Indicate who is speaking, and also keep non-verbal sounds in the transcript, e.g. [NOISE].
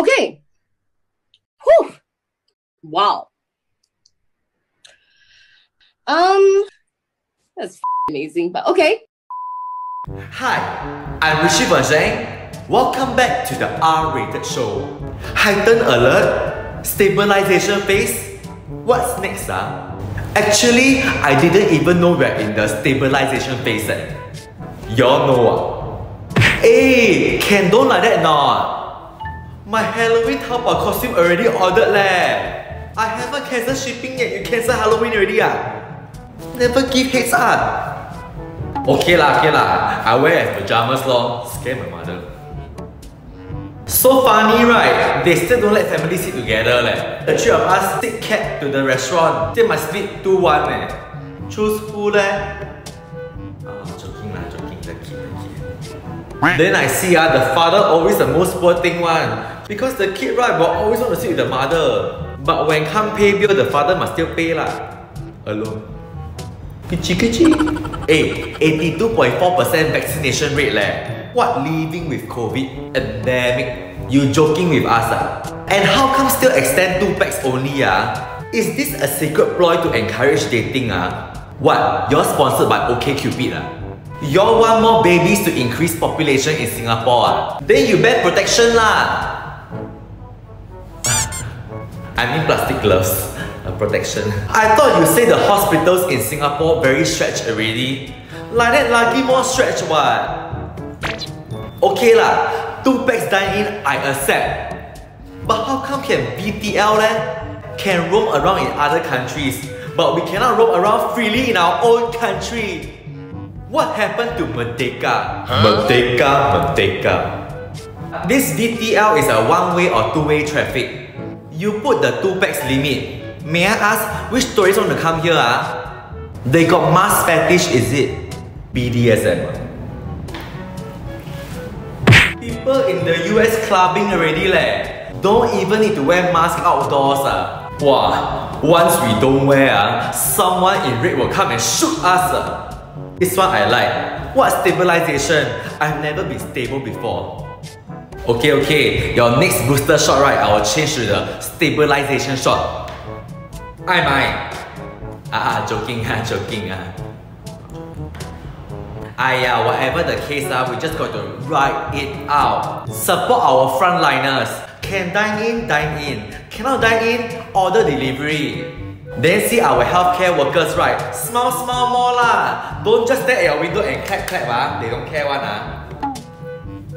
Speaker 1: Okay. Whew. Wow. Um, that's amazing, but okay.
Speaker 2: Hi, I'm Richy Zhang. Welcome back to the R-rated show. Heightened alert, stabilization phase. What's next, ah? Actually, I didn't even know we're in the stabilization phase. Eh. Y'all know ah? Hey, can don't like that not? My Halloween Taobao costume already ordered leh. I haven't cancelled shipping yet. You cancel Halloween already ah? Never give heads up. Okay lah, okay lah. I wear pajamas lor. Scare my mother. So funny right? They still don't let family sit together leh. The three of us sit cab to the restaurant. They must split 2-1 eh. Choose who leh? Oh. Then I see ah, the father always the most poor thing one. Because the kid right will always want to sit with the mother. But when come pay bill, the father must still pay lah. Alone. Kichi kichi. Eh, 82.4% vaccination rate leh. What living with COVID endemic? You joking with us ah? And how come still extend 2 pax only ah? Is this a secret ploy to encourage dating ah? What? You're sponsored by OkCupid ah? Y'all want more babies to increase population in Singapore ah? Then you ban protection lah! I mean plastic gloves. Uh, protection. I thought you say the hospitals in Singapore very stretched already. Like that lagi more stretch what? Okay lah, two pax dine in I accept. But how come can VTL leh? Can roam around in other countries, but we cannot roam around freely in our own country. What happened to Merdeka? Huh? Merdeka, Merdeka. This VTL is a one-way or two-way traffic. You put the two pax limit. May I ask which tourists want to come here? Ah? They got mask fetish, is it? BDSM. People in the US clubbing already leh. Don't even need to wear mask outdoors. Ah. Wow, once we don't wear, ah, someone in red will come and shoot us. Ah. This one I like. What stabilization? I've never been stable before. Okay, okay. Your next booster shot, right? I will change to the stabilization shot. I might. Ah, joking, [LAUGHS] ah, joking, ah. Ah, yeah, whatever the case, ah, we just got to write it out. Support our frontliners. Can dine in, dine in. Cannot dine in, order delivery. Then see our healthcare workers, right? Smile, smile more lah. Don't just stare at your window and clap, clap, ah. They don't care one, ah.